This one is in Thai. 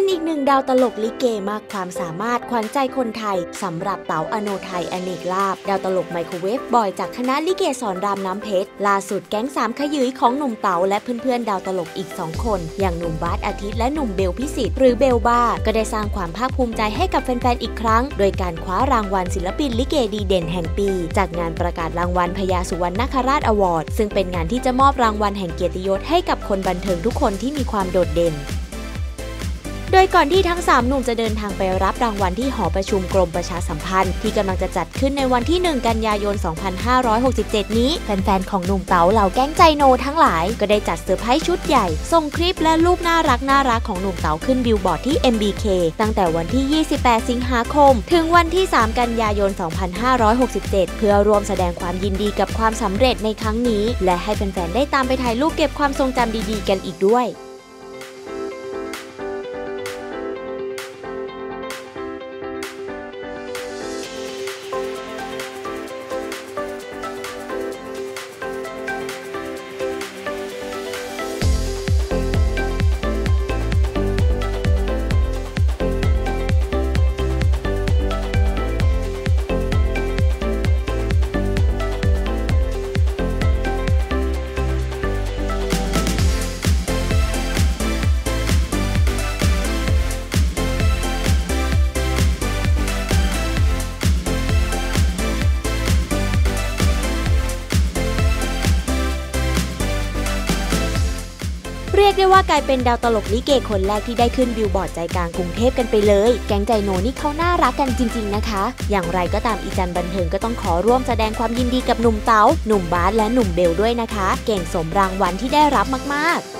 เป็นอีกหนึ่งดาวตลกลิเกมากความสามารถขวัญใจคนไทยสำหรับเต๋าอโนทัยอเนกลาบ ดาวตลก Microwave Boy จากคณะลิเกสอนรามน้ำเพชรล่าสุดแก๊งสามขยุยของหนุ่มเต๋าและเพื่อนๆ ดาวตลกอีก 2 คน อย่างหนุ่มบาสอาทิตย์และหนุ่มเบลพิสิทธิ์หรือเบลบ้า ก็ได้สร้างความภาคภูมิใจให้กับแฟนๆอีกครั้ง โดยการคว้ารางวัลศิลปินลิเกดีเด่นแห่งปี จากงานประกาศรางวัลพญาสุวรรณนคราช Award ซึ่งเป็นงานที่จะมอบรางวัลแห่งเกียรติยศให้กับคนบันเทิงทุกคนที่มีความโดดเด่น โดยก่อนที่ทั้ง 3 หนุ่มจะเดินทางไปรับรางวัลที่หอประชุมกรมประชาสัมพันธ์ ที่กำลังจะจัดขึ้นในวันที่ 1 กันยายน 2567 นี้ แฟนๆ ของหนุ่มเต๋าเหล่าแก๊งใจโนทั้งหลาย ก็ได้จัดเซอร์ไพรส์ชุดใหญ่ ส่งคลิปและรูปน่ารักน่ารักของหนุ่มเต๋าขึ้นบิลบอร์ดที่ MBK ตั้งแต่วันที่ 28 สิงหาคม ถึงวันที่ 3 กันยายน 2567 เพื่อรวมแสดงความยินดีกับความสำเร็จในครั้งนี้ และให้แฟนๆ ได้ตามไปถ่ายรูปเก็บความทรงจำดีๆ กันอีกด้วย เรียกได้ว่ากลายเป็นดาวตลกลิเกคนแรกที่ได้ขึ้นบิลบอร์ดใจกลางกรุงเทพกันไปเลย แก๊งใจโนนี่เขาน่ารักกันจริง ๆนะคะ อย่างไรก็ตามอีจันบันเทิงก็ต้องขอร่วมแสดงความยินดีกับหนุ่มเต๋าหนุ่มบาสและหนุ่มเบลด้วยนะคะ เก่งสมรางวัลที่ได้รับมากๆ